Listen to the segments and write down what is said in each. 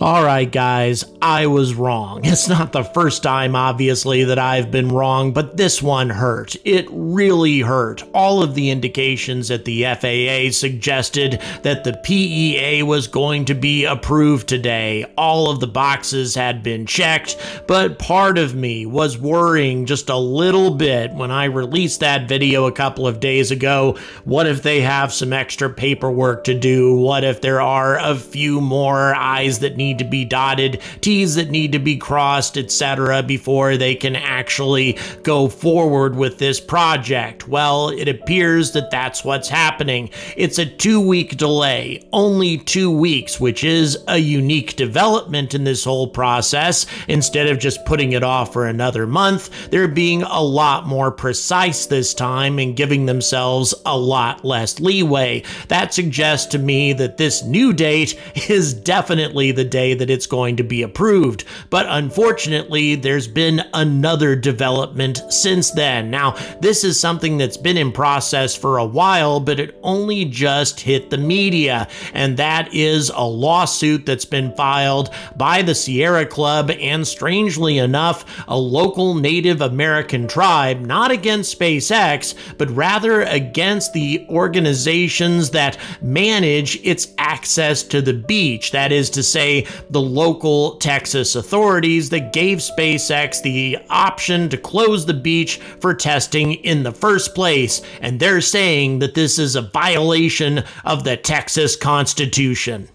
Alright, guys, I was wrong. It's not the first time, obviously, that I've been wrong, but this one hurt. It really hurt. All of the indications at the FAA suggested that the PEA was going to be approved today. All of the boxes had been checked, but part of me was worrying just a little bit when I released that video a couple of days ago. What if they have some extra paperwork to do? What if there are a few more I's that need to be dotted, T's that need to be crossed, etc., before they can actually go forward with this project. Well, it appears that that's what's happening. It's a two week delay, only two weeks, which is a unique development in this whole process. Instead of just putting it off for another month, they're being a lot more precise this time and giving themselves a lot less leeway. That suggests to me that this new date is definitely the day that it's going to be approved. But unfortunately, there's been another development since then. Now, this is something that's been in process for a while, but it only just hit the media, and that is a lawsuit that's been filed by the Sierra Club and, strangely enough, a local Native American tribe, not against SpaceX, but rather against the organizations that manage its access to the beach. That is to say, the local Texas authorities that gave SpaceX the option to close the beach for testing in the first place, and they're saying that this is a violation of the Texas Constitution.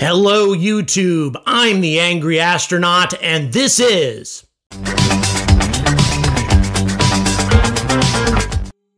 Hello, YouTube. I'm the Angry Astronaut, and this is.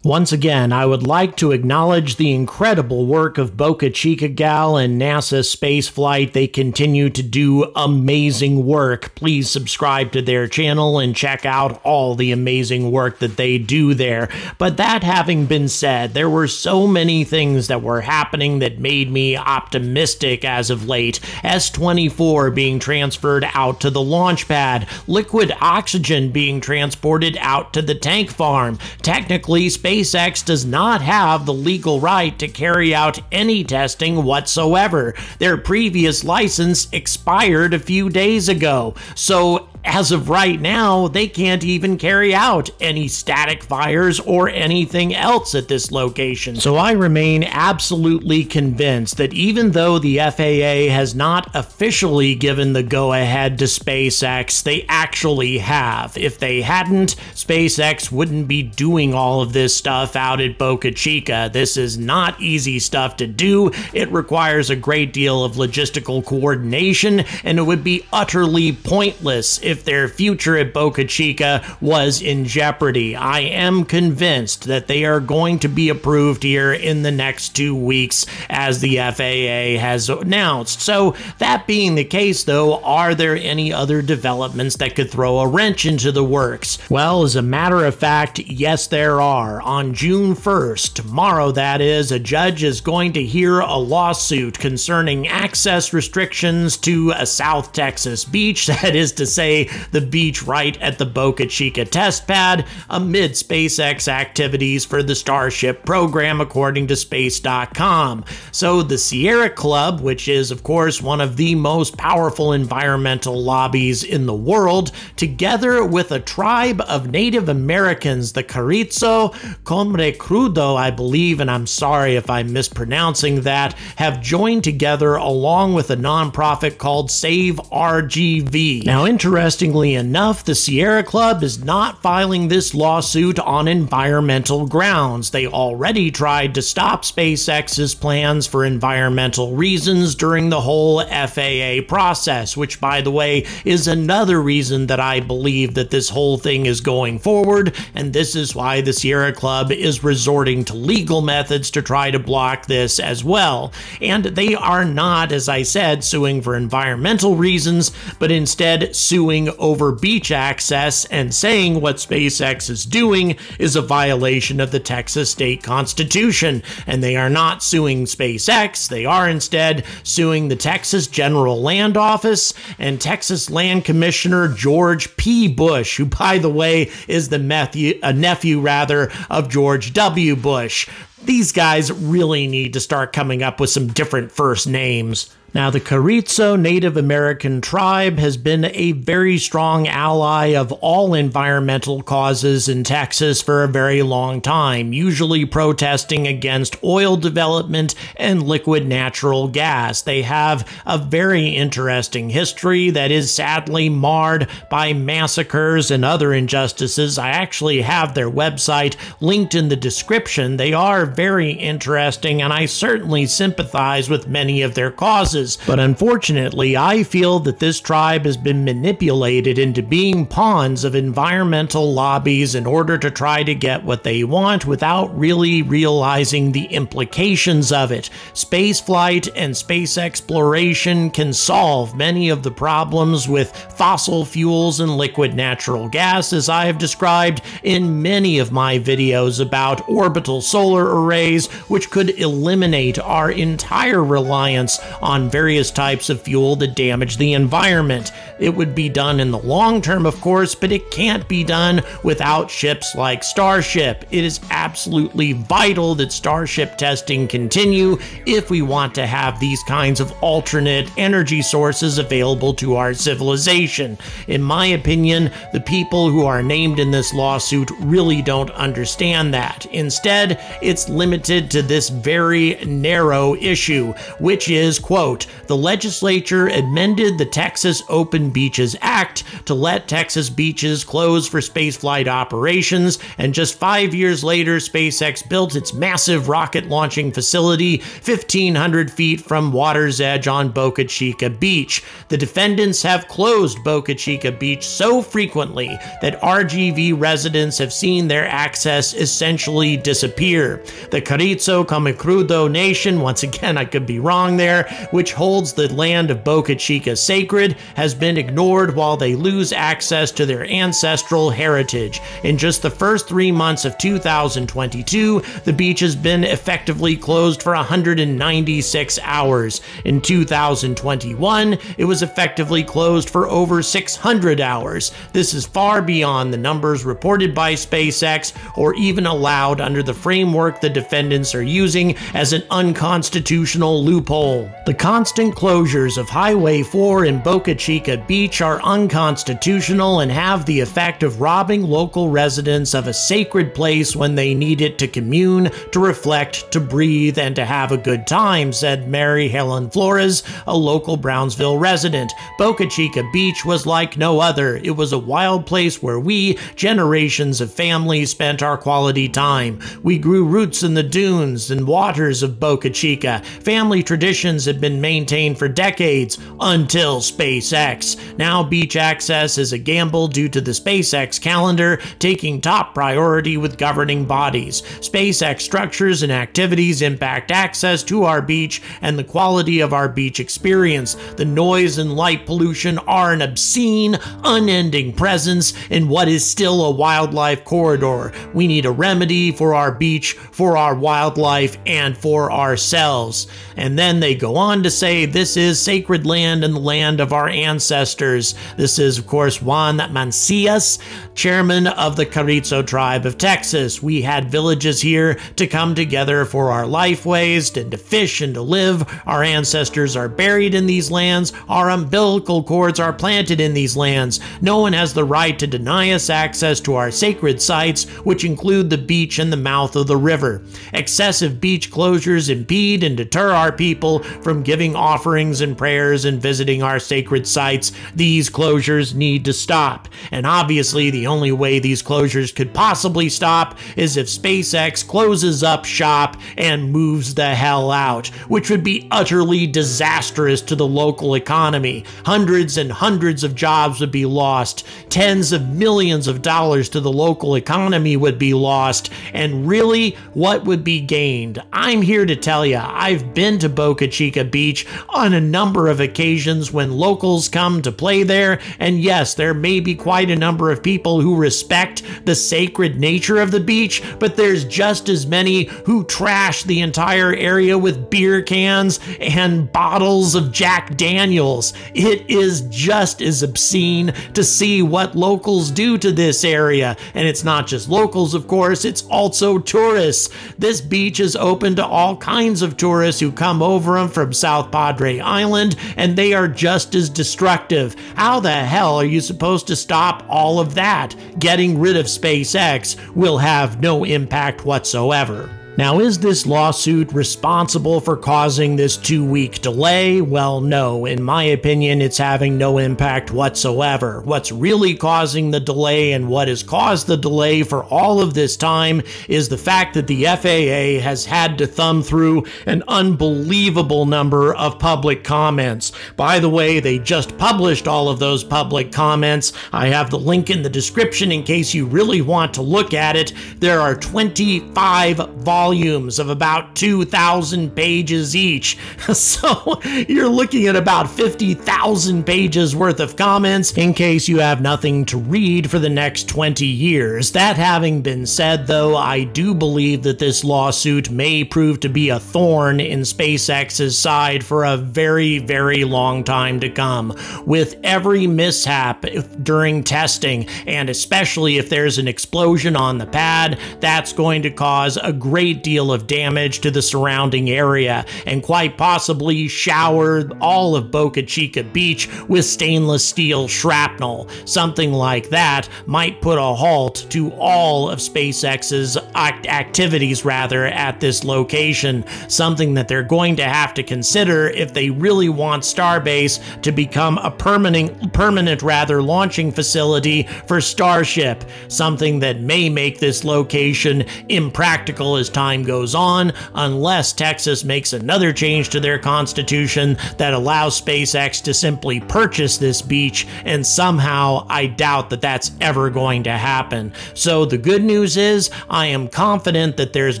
Once again, I would like to acknowledge the incredible work of Boca Chica Gal and NASA Spaceflight. They continue to do amazing work. Please subscribe to their channel and check out all the amazing work that they do there. But that having been said, there were so many things that were happening that made me optimistic as of late. S-24 being transferred out to the launch pad, liquid oxygen being transported out to the tank farm. Technically, space SpaceX does not have the legal right to carry out any testing whatsoever. Their previous license expired a few days ago, so as of right now, they can't even carry out any static fires or anything else at this location. So I remain absolutely convinced that even though the FAA has not officially given the go ahead to SpaceX, they actually have. If they hadn't, SpaceX wouldn't be doing all of this stuff out at Boca Chica. This is not easy stuff to do. It requires a great deal of logistical coordination, and it would be utterly pointless if their future at Boca Chica was in jeopardy. I am convinced that they are going to be approved here in the next two weeks, as the FAA has announced. So, that being the case, though, are there any other developments that could throw a wrench into the works? Well, as a matter of fact, yes, there are. On June 1st, tomorrow that is, a judge is going to hear a lawsuit concerning access restrictions to a South Texas beach, that is to say, the beach right at the Boca Chica test pad amid SpaceX activities for the Starship program, according to Space.com. So, the Sierra Club, which is, of course, one of the most powerful environmental lobbies in the world, together with a tribe of Native Americans, the Carrizo Comecrudo, I believe, and I'm sorry if I'm mispronouncing that, have joined together along with a nonprofit called Save RGV. Now, interesting Interestingly enough, the Sierra Club is not filing this lawsuit on environmental grounds. They already tried to stop SpaceX's plans for environmental reasons during the whole FAA process, which, by the way, is another reason that I believe that this whole thing is going forward, and this is why the Sierra Club is resorting to legal methods to try to block this as well. And they are not, as I said, suing for environmental reasons, but instead suing over beach access and saying what SpaceX is doing is a violation of the Texas state constitution. And they are not suing SpaceX, they are instead suing the Texas General Land Office and Texas Land Commissioner George P. Bush, who, by the way, is the nephew, a uh, nephew rather of George W. Bush. These guys really need to start coming up with some different first names. Now, the Carrizo Native American tribe has been a very strong ally of all environmental causes in Texas for a very long time, usually protesting against oil development and liquid natural gas. They have a very interesting history that is sadly marred by massacres and other injustices. I actually have their website linked in the description. They are very interesting, and I certainly sympathize with many of their causes but unfortunately, I feel that this tribe has been manipulated into being pawns of environmental lobbies in order to try to get what they want without really realizing the implications of it. Spaceflight and space exploration can solve many of the problems with fossil fuels and liquid natural gas, as I have described in many of my videos about orbital solar arrays, which could eliminate our entire reliance on various types of fuel that damage the environment. It would be done in the long term, of course, but it can't be done without ships like Starship. It is absolutely vital that Starship testing continue if we want to have these kinds of alternate energy sources available to our civilization. In my opinion, the people who are named in this lawsuit really don't understand that. Instead, it's limited to this very narrow issue, which is, quote, the legislature amended the Texas Open Beaches Act to let Texas beaches close for spaceflight operations, and just five years later, SpaceX built its massive rocket launching facility 1,500 feet from water's edge on Boca Chica Beach. The defendants have closed Boca Chica Beach so frequently that RGV residents have seen their access essentially disappear. The Carrizo Comecrudo Nation, once again, I could be wrong there, which holds the land of Boca Chica sacred, has been ignored while they lose access to their ancestral heritage. In just the first three months of 2022, the beach has been effectively closed for 196 hours. In 2021, it was effectively closed for over 600 hours. This is far beyond the numbers reported by SpaceX or even allowed under the framework the defendants are using as an unconstitutional loophole. The constant closures of Highway 4 in Boca Chica Beach are unconstitutional and have the effect of robbing local residents of a sacred place when they need it to commune, to reflect, to breathe, and to have a good time, said Mary Helen Flores, a local Brownsville resident. Boca Chica Beach was like no other. It was a wild place where we, generations of families, spent our quality time. We grew roots in the dunes and waters of Boca Chica. Family traditions had been maintained for decades until SpaceX. Now, beach access is a gamble due to the SpaceX calendar taking top priority with governing bodies. SpaceX structures and activities impact access to our beach and the quality of our beach experience. The noise and light pollution are an obscene, unending presence in what is still a wildlife corridor. We need a remedy for our beach, for our wildlife, and for ourselves. And then they go on to say this is sacred land and the land of our ancestors. This is, of course, Juan Mancias, chairman of the Carrizo tribe of Texas. We had villages here to come together for our lifeways and to fish and to live. Our ancestors are buried in these lands. Our umbilical cords are planted in these lands. No one has the right to deny us access to our sacred sites, which include the beach and the mouth of the river. Excessive beach closures impede and deter our people from giving offerings and prayers and visiting our sacred sites, these closures need to stop. And obviously, the only way these closures could possibly stop is if SpaceX closes up shop and moves the hell out, which would be utterly disastrous to the local economy. Hundreds and hundreds of jobs would be lost, tens of millions of dollars to the local economy would be lost, and really, what would be gained? I'm here to tell you, I've been to Boca Chica Beach on a number of occasions when locals come to play there, and yes, there may be quite a number of people who respect the sacred nature of the beach, but there's just as many who trash the entire area with beer cans and bottles of Jack Daniels. It is just as obscene to see what locals do to this area, and it's not just locals, of course, it's also tourists. This beach is open to all kinds of tourists who come over them from South South Padre Island, and they are just as destructive. How the hell are you supposed to stop all of that? Getting rid of SpaceX will have no impact whatsoever. Now, is this lawsuit responsible for causing this two week delay? Well, no. In my opinion, it's having no impact whatsoever. What's really causing the delay and what has caused the delay for all of this time is the fact that the FAA has had to thumb through an unbelievable number of public comments. By the way, they just published all of those public comments. I have the link in the description in case you really want to look at it. There are 25 volumes volumes of about 2,000 pages each. So you're looking at about 50,000 pages worth of comments in case you have nothing to read for the next 20 years. That having been said, though, I do believe that this lawsuit may prove to be a thorn in SpaceX's side for a very, very long time to come. With every mishap during testing, and especially if there's an explosion on the pad, that's going to cause a great great deal of damage to the surrounding area and quite possibly shower all of Boca Chica Beach with stainless steel shrapnel. Something like that might put a halt to all of SpaceX's act activities rather at this location, something that they're going to have to consider if they really want Starbase to become a permanent permanent rather launching facility for Starship, something that may make this location impractical as time time goes on, unless Texas makes another change to their constitution that allows SpaceX to simply purchase this beach, and somehow I doubt that that's ever going to happen. So the good news is, I am confident that there's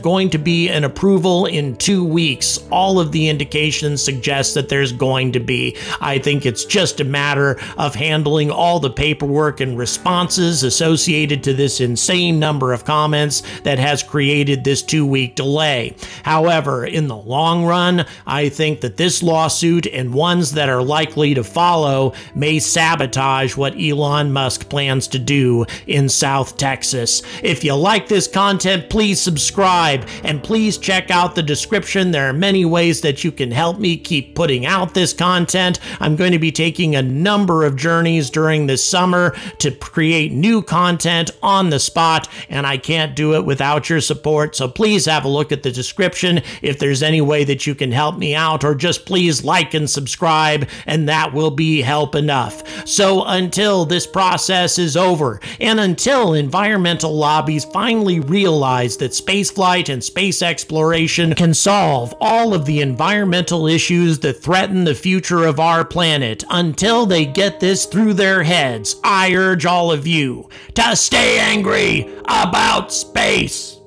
going to be an approval in two weeks. All of the indications suggest that there's going to be. I think it's just a matter of handling all the paperwork and responses associated to this insane number of comments that has created this two week delay. However, in the long run, I think that this lawsuit and ones that are likely to follow may sabotage what Elon Musk plans to do in South Texas. If you like this content, please subscribe and please check out the description. There are many ways that you can help me keep putting out this content. I'm going to be taking a number of journeys during this summer to create new content on the spot, and I can't do it without your support. So please please have a look at the description if there's any way that you can help me out, or just please like and subscribe, and that will be help enough. So until this process is over, and until environmental lobbies finally realize that spaceflight and space exploration can solve all of the environmental issues that threaten the future of our planet, until they get this through their heads, I urge all of you to stay angry about space.